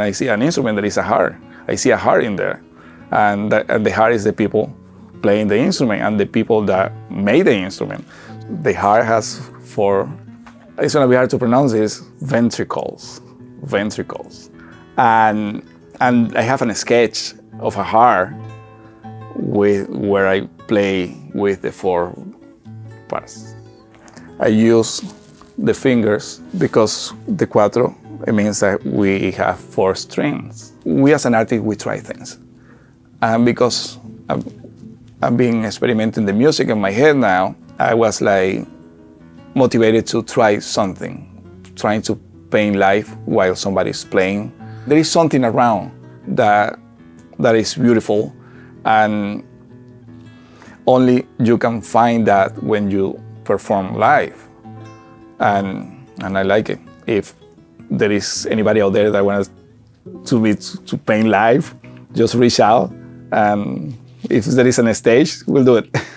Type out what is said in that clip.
I see an instrument, there is a heart. I see a heart in there. And the, and the heart is the people playing the instrument and the people that made the instrument. The heart has four, it's gonna be hard to pronounce this, ventricles, ventricles. And, and I have a sketch of a heart with, where I play with the four parts. I use the fingers because the cuatro, it means that we have four strings. We as an artist, we try things. And because I'm, I've been experimenting the music in my head now, I was like motivated to try something, trying to paint life while somebody's playing. There is something around that that is beautiful and only you can find that when you perform live and and I like it. If there is anybody out there that wants to be to paint live, just reach out and if there is an stage, we'll do it.